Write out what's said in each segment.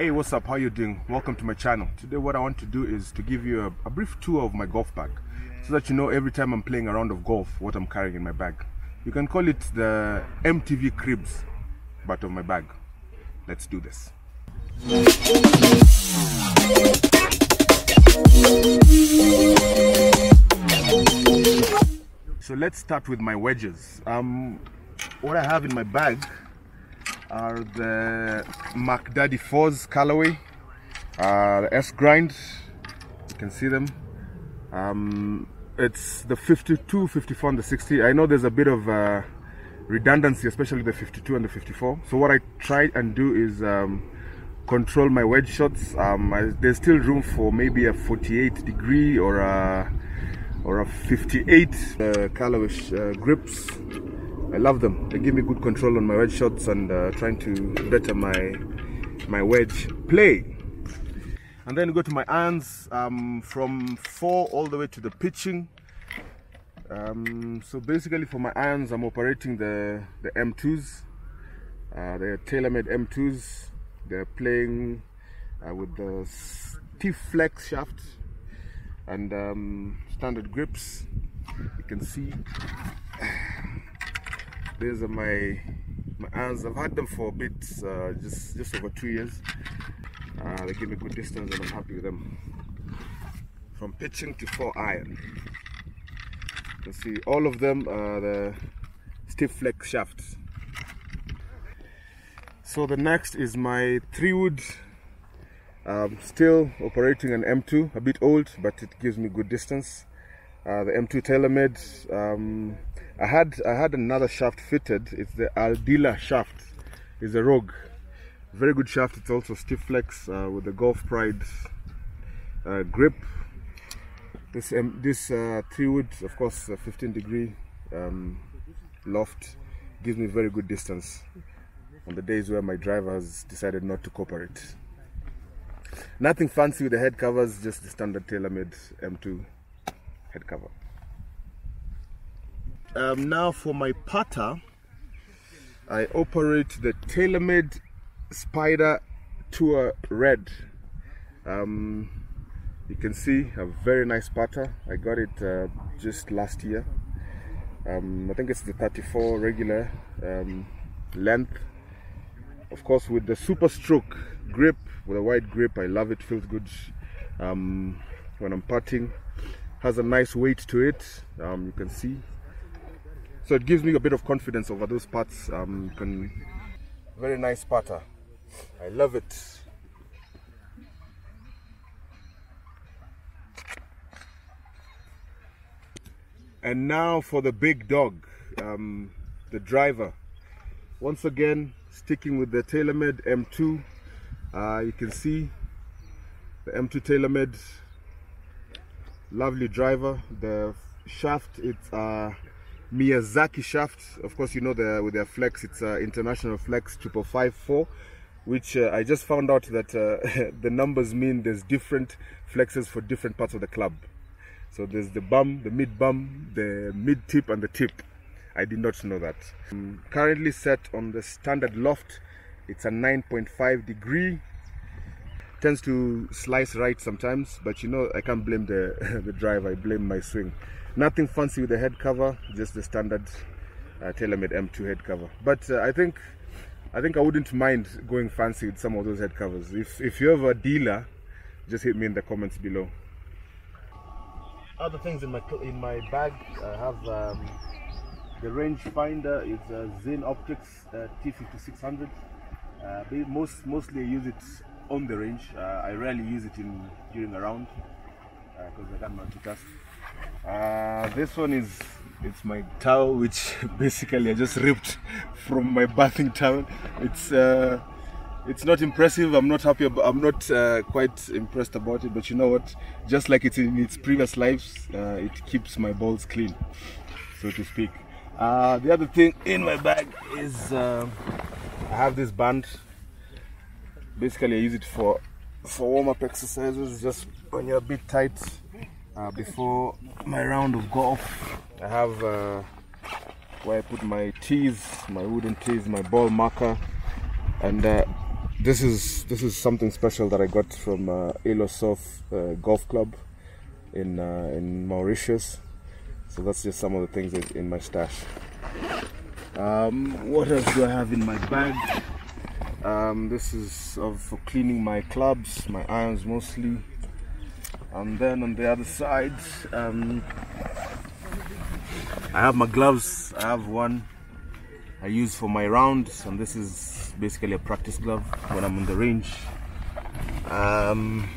Hey, what's up? How you doing? Welcome to my channel. Today what I want to do is to give you a, a brief tour of my golf bag so that you know every time I'm playing a round of golf what I'm carrying in my bag. You can call it the MTV cribs but of my bag. Let's do this. So let's start with my wedges. Um, what I have in my bag are the Mack Daddy 4s colorway, uh, the S grind. You can see them. Um, it's the 52, 54, and the 60. I know there's a bit of uh, redundancy, especially the 52 and the 54. So what I try and do is um, control my wedge shots. Um, I, there's still room for maybe a 48 degree or a or a 58 uh, uh, grips. I love them. They give me good control on my wedge shots and uh, trying to better my my wedge play. And then go to my irons um, from four all the way to the pitching. Um, so basically for my irons, I'm operating the the M2s, uh, the TaylorMade M2s. They're playing uh, with the stiff flex shaft and um, standard grips you can see these are my my irons I've had them for a bit uh, just just over two years. Uh, they give me good distance and I'm happy with them. From pitching to four iron. You can see all of them are the stiff flex shafts. So the next is my three wood um, still operating an M2, a bit old, but it gives me good distance. Uh, the M2 TaylorMade. Um, I had I had another shaft fitted. It's the Aldila shaft. It's a Rogue, very good shaft. It's also stiff flex uh, with the Golf Pride uh, grip. This um, this uh, three wood, of course, 15 degree um, loft gives me very good distance on the days where my driver has decided not to cooperate. Nothing fancy with the head covers, just the standard TaylorMade M2 head cover. Um, now for my putter, I operate the TaylorMade Spider Tour Red. Um, you can see a very nice putter. I got it uh, just last year. Um, I think it's the 34 regular um, length. Of course, with the Super Stroke grip with a wide grip i love it feels good um, when i'm putting has a nice weight to it um, you can see. So it gives me a bit of confidence over those parts um, can very nice putter. I love it. And now for the big dog um, the driver. Once again sticking with the TaylorMade M2 uh, you can see the M2 TaylorMade lovely driver. The shaft it's a Miyazaki shaft. Of course you know the with their flex it's a international flex triple five four which uh, I just found out that uh, the numbers mean there's different flexes for different parts of the club. So there's the bum the mid bum the mid tip and the tip. I did not know that. I'm currently set on the standard loft. It's a 9.5 degree tends to slice right sometimes but you know i can't blame the the driver i blame my swing. Nothing fancy with the head cover just the standard uh, TaylorMade m2 head cover. But uh, i think i think i wouldn't mind going fancy with some of those head covers. If if you have a dealer just hit me in the comments below. Other things in my in my bag i have um, the rangefinder is a Zen Optics uh, T5600 uh, most mostly I use it on the range. Uh, I rarely use it in during a round because uh, I can't multitask. Uh, this one is it's my towel, which basically I just ripped from my bathing towel. It's uh, it's not impressive. I'm not happy. About, I'm not uh, quite impressed about it. But you know what? Just like it's in its previous lives, it keeps my balls clean, so to speak. the other thing in my bag is I have this band. Basically, I use it for for warm-up exercises, just when you're a bit tight uh, before my round of golf. I have uh, where I put my tees, my wooden tees, my ball marker, and uh, this is this is something special that I got from uh, Île aux Cerfs uh, Golf Club in uh, in Mauritius. So that's just some of the things in my stash. Um, what else do I have in my bag? Um, this is for cleaning my clubs, my irons mostly. And then on the other side, um, I have my gloves. I have one I use for my rounds, and this is basically a practice glove when I'm on the range. Um,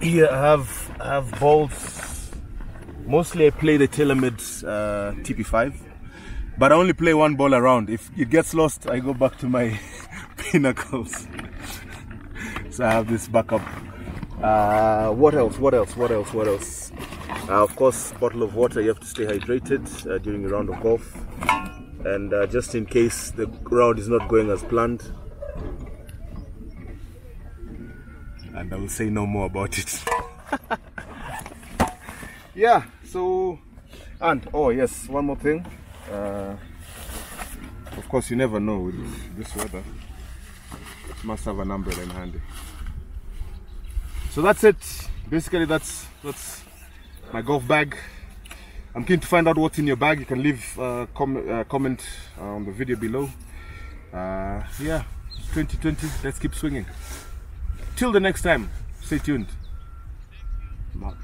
here I have I have balls. Mostly I play the TaylorMade uh, TP5, but I only play one ball around. If it gets lost, I go back to my pinnacles. so I have this backup. Uh, what else? What else? What else? What else? Uh, of course, bottle of water. You have to stay hydrated uh, during a round of golf, and uh, just in case the round is not going as planned. And I will say no more about it. yeah. So, and oh yes, one more thing. Uh, of course, you never know with this weather. Must have an umbrella in handy. So that's it. Basically, that's that's my golf bag. I'm keen to find out what's in your bag. You can leave a com uh, comment on the video below. Uh, yeah, 2020, let's keep swinging. Till the next time, stay tuned. Out.